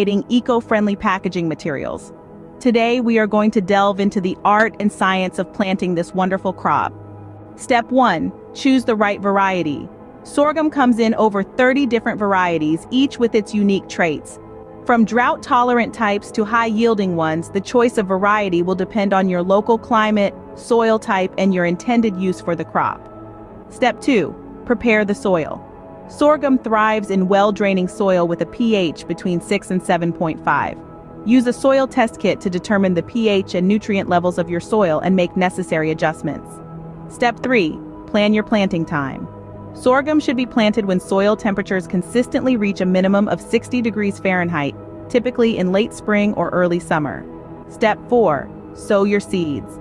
creating eco-friendly packaging materials. Today, we are going to delve into the art and science of planting this wonderful crop. Step 1. Choose the right variety. Sorghum comes in over 30 different varieties, each with its unique traits. From drought-tolerant types to high-yielding ones, the choice of variety will depend on your local climate, soil type, and your intended use for the crop. Step 2. Prepare the soil. Sorghum thrives in well-draining soil with a pH between 6 and 7.5. Use a soil test kit to determine the pH and nutrient levels of your soil and make necessary adjustments. Step 3. Plan your planting time. Sorghum should be planted when soil temperatures consistently reach a minimum of 60 degrees Fahrenheit, typically in late spring or early summer. Step 4. Sow your seeds.